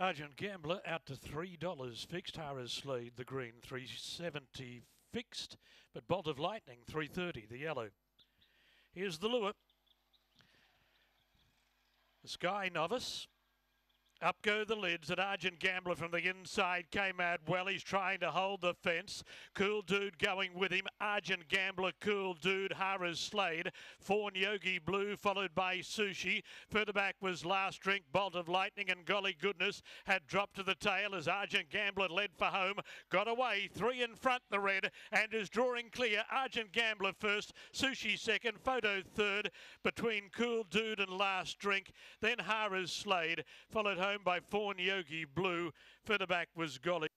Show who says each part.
Speaker 1: Argent Gambler out to three dollars fixed. Harris Slade the green three seventy fixed, but Bolt of Lightning three thirty the yellow. Here's the lure. The Sky Novice. Up go the lids, and Argent Gambler from the inside came out well. He's trying to hold the fence. Cool Dude going with him. Argent Gambler, Cool Dude, Harris Slade. Fawn Yogi Blue, followed by Sushi. Further back was Last Drink, Bolt of Lightning, and Golly Goodness had dropped to the tail as Argent Gambler led for home. Got away, three in front, the red, and is drawing clear. Argent Gambler first, Sushi second, Photo third, between Cool Dude and Last Drink. Then Harris Slade, followed home by Fawn Yogi Blue. Further back was Golly.